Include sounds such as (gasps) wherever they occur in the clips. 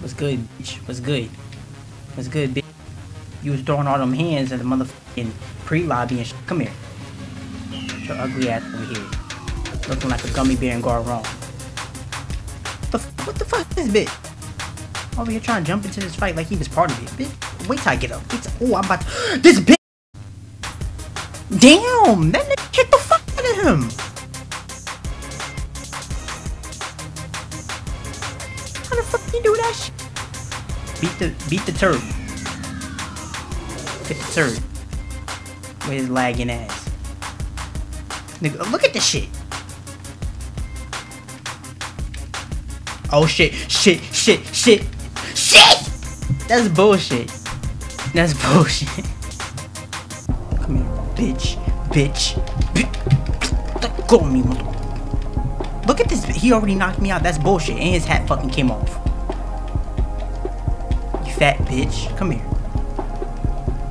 What's good, bitch? What's good? What's good, bitch? You was throwing all them hands at the motherfucking pre-lobby and sh- Come here. Your ugly ass over here. Looking like a gummy bear and go wrong. What the, what the fuck is this bitch? Over here trying to jump into this fight like he was part of it. Bitch, wait till I get up. Till- oh, I'm about to- (gasps) This bitch! Damn! That nigga kicked the fuck out of him! How the fuck you do that shit? Beat the beat the turd. Hit the turd. With his lagging ass. Nigga, look at this shit. Oh shit, shit, shit, shit, shit! That's bullshit. That's bullshit. Come here, bitch, bitch, bitch. Go me, mother. Look at this. He already knocked me out. That's bullshit. And his hat fucking came off. You fat bitch. Come here.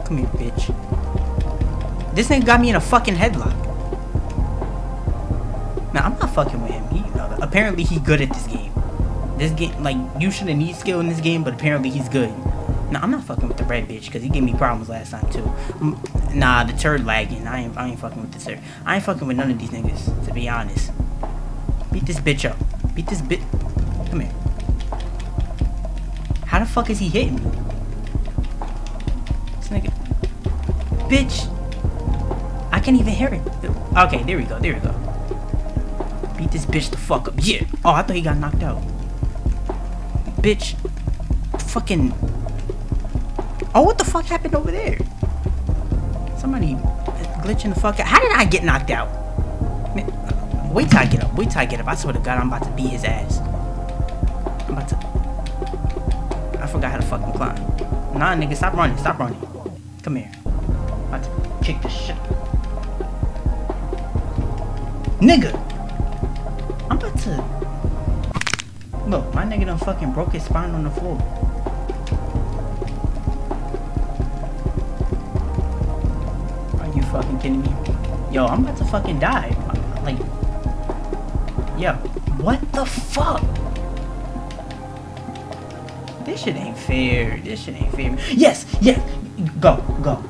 Come here, bitch. This nigga got me in a fucking headlock. Now, I'm not fucking with him. He, uh, apparently, he's good at this game. This game, like, you shouldn't need skill in this game, but apparently he's good. Nah, I'm not fucking with the red bitch, because he gave me problems last time, too. Mm, Nah, the turd lagging. I ain't, I ain't fucking with the turd. I ain't fucking with none of these niggas, to be honest. This bitch up. Beat this bit. Come here. How the fuck is he hitting me? This nigga. Bitch. I can't even hear it. Okay, there we go. There we go. Beat this bitch the fuck up. Yeah. Oh, I thought he got knocked out. Bitch. Fucking. Oh, what the fuck happened over there? Somebody glitching the fuck out. How did I get knocked out? Wait till I get up. Wait till I get up. I swear to God, I'm about to beat his ass. I'm about to. I forgot how to fucking climb. Nah, nigga, stop running. Stop running. Come here. I'm about to kick the shit. Nigga! I'm about to. Look, my nigga done fucking broke his spine on the floor. Are you fucking kidding me? Yo, I'm about to fucking die. Yo, what the fuck? This shit ain't fair. This shit ain't fair. Yes, yes. Go, go.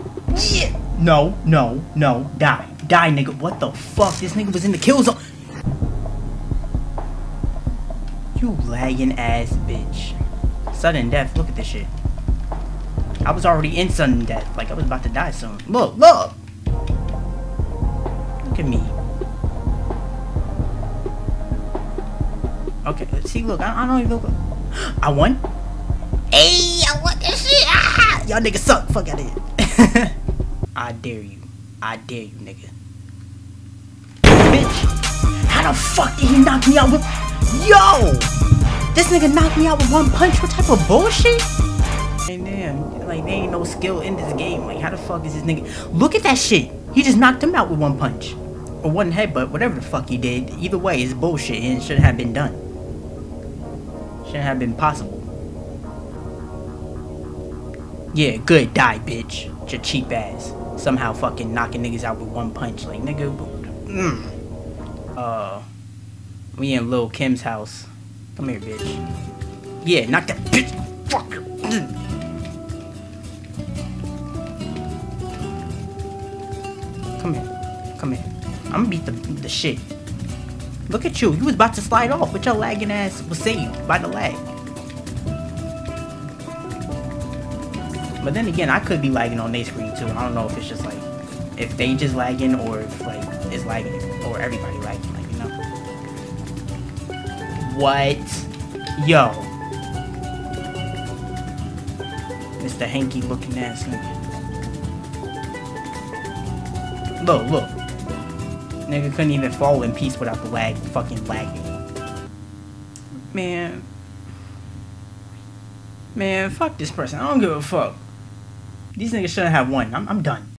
Yeah. No, no, no. Die. Die, nigga. What the fuck? This nigga was in the kill zone. You lagging ass bitch. Sudden death. Look at this shit. I was already in sudden death. Like, I was about to die soon. Look, look. Look at me. Okay, see, look, I, I don't even look. (gasps) I won. Hey, I won this shit. Ah! Y'all niggas suck. Fuck out of here. (laughs) I dare you. I dare you, nigga. Bitch, how the fuck did he knock me out with? Yo, this nigga knocked me out with one punch. What type of bullshit? And damn, like there ain't no skill in this game. Like, how the fuck is this nigga? Look at that shit. He just knocked him out with one punch. Or one headbutt, whatever the fuck he did. Either way, it's bullshit and it shouldn't have been done. Shouldn't have been possible. Yeah, good, die, bitch. Your cheap ass. Somehow fucking knocking niggas out with one punch. Like, nigga, mm. Uh, we in Lil Kim's house. Come here, bitch. Yeah, knock that bitch. Fuck. Mm. Come here. Come here. I'm gonna beat the, the shit. Look at you. You was about to slide off, but your lagging ass was saved by the lag. But then again, I could be lagging on their screen too. I don't know if it's just like, if they just lagging or if like it's lagging or everybody lagging, like, you know. What? Yo. Mr. Hanky looking ass nigga. Look, look. Nigga couldn't even fall in peace without the lag fucking lagging. Man. Man, fuck this person. I don't give a fuck. These niggas shouldn't have won. I'm, I'm done.